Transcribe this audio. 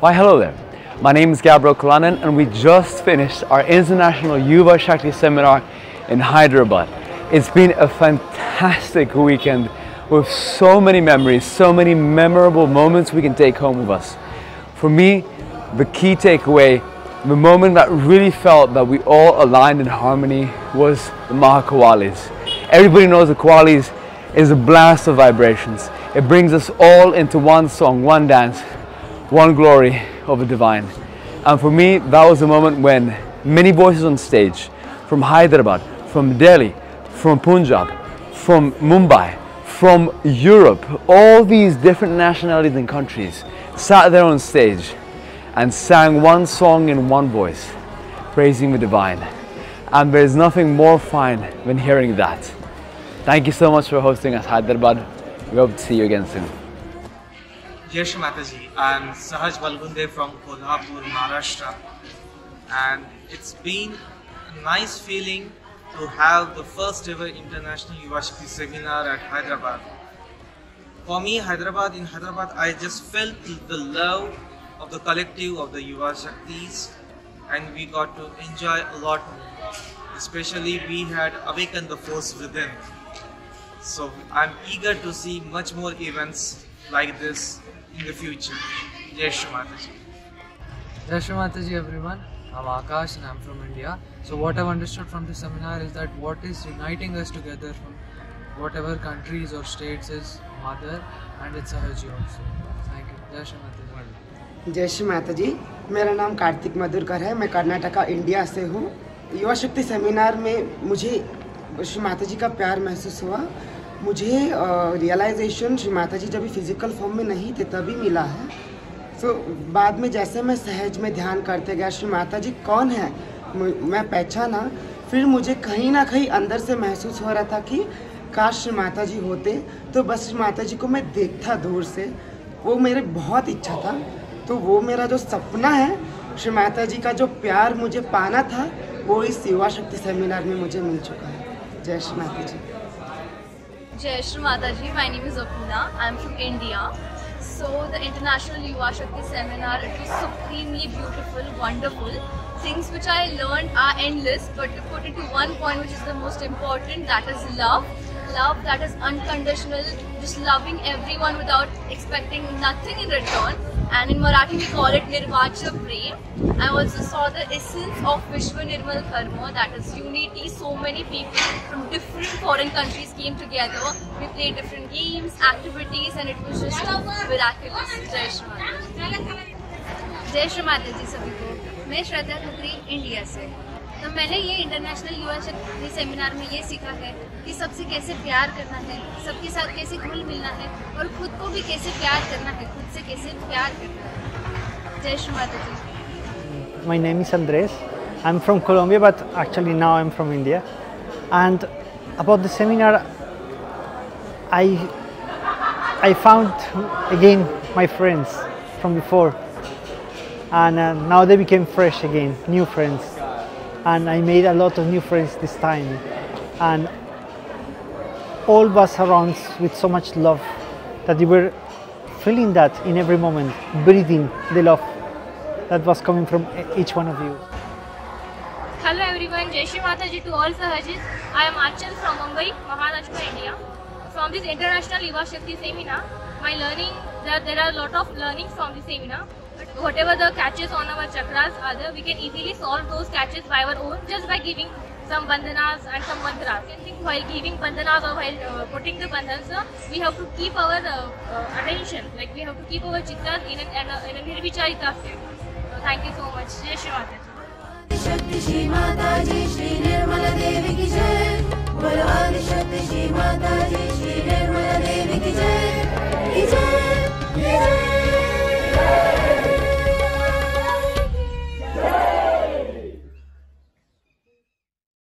Why hello there. My name is Gabriel Kalanen and we just finished our International Yuva Shakti Seminar in Hyderabad. It's been a fantastic weekend with so many memories, so many memorable moments we can take home with us. For me, the key takeaway, the moment that really felt that we all aligned in harmony was the Mahakawalis. Everybody knows the Kawalis is a blast of vibrations. It brings us all into one song, one dance, one glory of the divine. And for me, that was a moment when many voices on stage from Hyderabad, from Delhi, from Punjab, from Mumbai, from Europe, all these different nationalities and countries sat there on stage and sang one song in one voice, praising the divine. And there's nothing more fine than hearing that. Thank you so much for hosting us, Hyderabad. We hope to see you again soon. Shri Mataji. I'm Sahaj Balgunde from Kolhapur, Maharashtra. And it's been a nice feeling to have the first ever International Yuva Shakti seminar at Hyderabad. For me, Hyderabad, in Hyderabad, I just felt the love of the collective of the Yuva Shaktis and we got to enjoy a lot more. Especially we had awakened the force within. So I'm eager to see much more events like this in the future Jai Shri Mata ji Jai Shri Mata ji everyone I Akash and from India so what I understood from this seminar is that what is uniting us together from whatever countries और states is mother and it's her ji also thank you Jai Shri Mata जी जय श्री माता जी मेरा नाम कार्तिक मधुरकर है। मैं Karnataka India से हूँ। युवा शक्ति seminar में मुझे श्री माता जी का प्यार महसूस हुआ। मुझे रियलाइजेशन श्री माता जी जब फ़िज़िकल फॉर्म में नहीं थे तभी मिला है। सो so, बाद में जैसे मैं सहज में ध्यान करते गया श्री माता जी कौन है? मैं पहचाना। फिर मुझे कहीं ना कहीं अंदर से महसूस हो रहा था कि काश श्री माता जी होते तो बस श्री माता जी को मैं देखता दूर से। वो मेरे बहुत इच्छा था। तो वो मेरा जो सपना है श्री माता जी का जो प्यार मुझे पाना था वो इस युवा शक्ति सेमिनार में मुझे मिल चुका है। जय श्री माता जी Jai Shri Mataji, my name is Opina. I'm from India. So the International Yuva Shakti seminar, it was supremely beautiful, wonderful. Things which I learned are endless, but to put it to one point which is the most important, that is love love that is unconditional, just loving everyone without expecting nothing in return. And in Marathi we call it Nirvyaj Prem. I also saw the essence of Vishwa Nirmal Dharma, that is unity. So many people from different foreign countries came together. We played different games, activities, and it was just miraculous. Jai Shri Mataji. Jai Shri Mataji, सभी को मैं श्रद्धा खत्री तो मैंने ये international युवा शक्ति seminar में ये सीखा है कि सबसे कैसे प्यार करना है सबके साथ कैसे घुल मिलना है और खुद को भी कैसे प्यार करना है खुद से कैसे प्यार करना है जय श्री माता जी My name is Andres. I'm from Colombia, but actually now I'm from India. And about the seminar, I I found again my friends from before, and uh, now they became fresh again, new friends, and I made a lot of new friends this time, and all was around with so much love that you were feeling that in every moment, breathing the love that was coming from each one of you. Hello everyone, Jai Shri Mataji to all Sahajis. I am Achal from Mumbai, Maharashtra, India. From this International Yuva Shakti seminar, my learning, there, there are a lot of learnings from this seminar. Whatever the catches on our chakras are there, we can easily solve those catches by our own just by giving some bandhanas and some mantras. You can think while giving bandhanas or while uh, putting the bandhans, uh, we have to keep our uh, uh, attention. Like we have to keep our chittas in an, in a, nirvicharita state. So thank you so much. Jai Shri Mata Shakti Shri Mata Ji Shri Nirmala Devi Ki Jai Bolo Shakti Shri Mata Ji Shri Nirmala Devi Ki Jai Ki Jai